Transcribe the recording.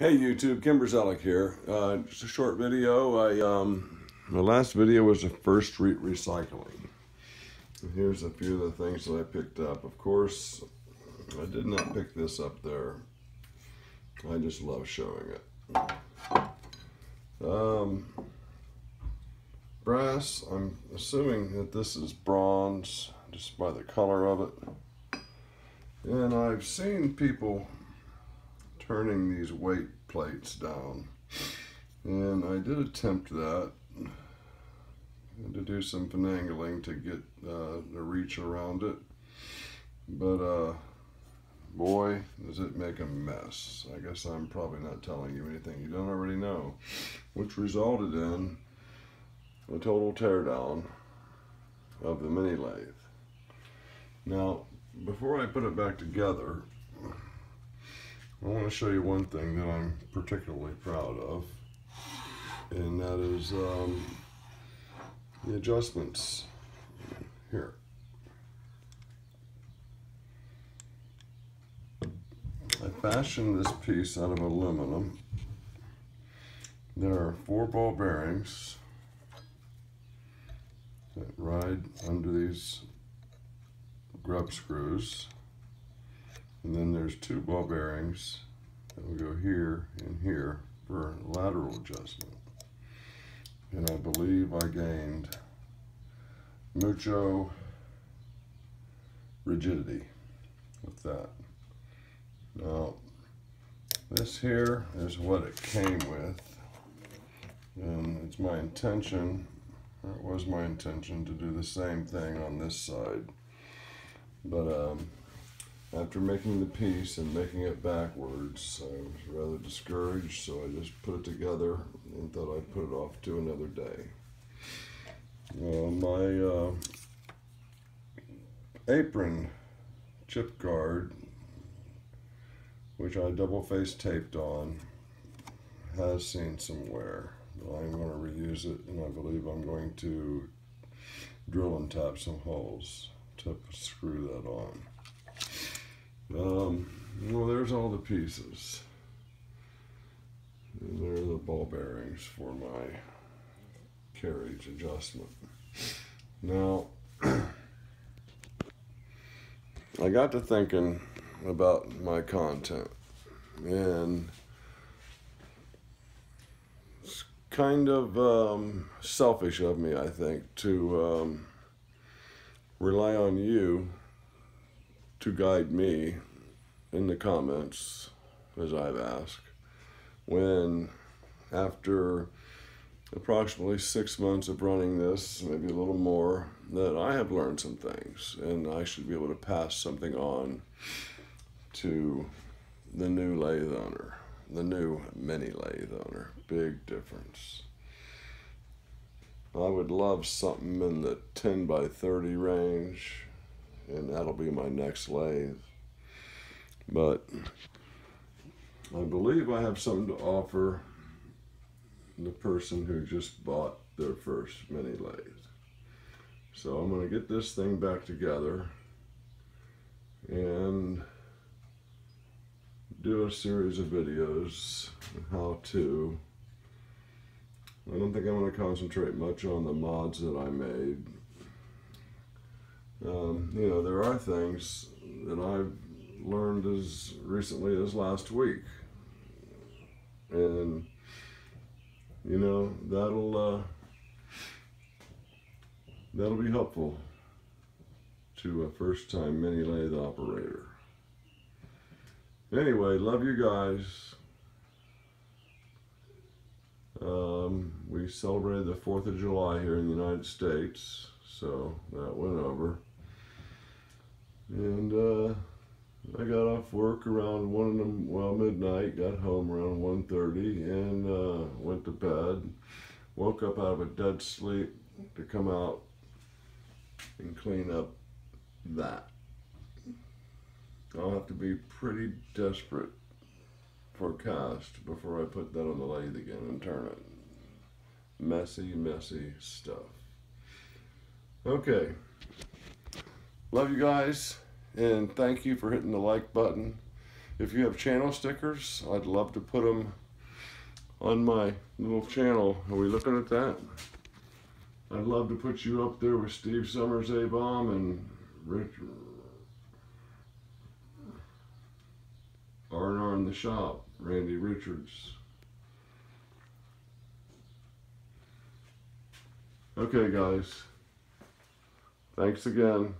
Hey YouTube, Kim Brzezlik here. Uh, just a short video. I um, my last video was the first street recycling. Here's a few of the things that I picked up. Of course, I did not pick this up there. I just love showing it. Um, brass. I'm assuming that this is bronze just by the color of it. And I've seen people turning these weight plates down. And I did attempt that and to do some finagling to get uh, the reach around it. But uh, boy, does it make a mess. I guess I'm probably not telling you anything you don't already know, which resulted in a total teardown of the mini lathe. Now, before I put it back together, I want to show you one thing that I'm particularly proud of, and that is um, the adjustments here. I fashioned this piece out of aluminum. There are four ball bearings that ride under these grub screws. And then there's two ball bearings that will go here and here for lateral adjustment. And I believe I gained mucho rigidity with that. Now, this here is what it came with. And it's my intention, it was my intention to do the same thing on this side. But um, after making the piece and making it backwards, I was rather discouraged, so I just put it together and thought I'd put it off to another day. Uh, my uh, apron chip guard, which I double face taped on, has seen some wear. But I'm going to reuse it, and I believe I'm going to drill and tap some holes to screw that on. Um, well, there's all the pieces. There are the ball bearings for my carriage adjustment. Now, I got to thinking about my content and it's kind of um, selfish of me, I think, to um, rely on you to guide me in the comments, as I've asked, when after approximately six months of running this, maybe a little more, that I have learned some things and I should be able to pass something on to the new lathe owner, the new mini lathe owner. Big difference. I would love something in the 10 by 30 range and that'll be my next lathe. But I believe I have something to offer the person who just bought their first mini lathe. So I'm going to get this thing back together and do a series of videos how to I don't think I'm going to concentrate much on the mods that I made um, you know, there are things that I've learned as recently as last week. And, you know, that'll, uh, that'll be helpful to a first time mini lathe operator. Anyway, love you guys. Um, we celebrated the 4th of July here in the United States, so that went over. And uh, I got off work around one the, well midnight, got home around 1.30 and uh, went to bed. Woke up out of a dead sleep to come out and clean up that. I'll have to be pretty desperate for cast before I put that on the lathe again and turn it. Messy, messy stuff. Okay. Love you guys, and thank you for hitting the like button. if you have channel stickers, I'd love to put them on my little channel. Are we looking at that? I'd love to put you up there with Steve Summers Abom and Rich R and R in the shop, Randy Richards. Okay, guys. Thanks again.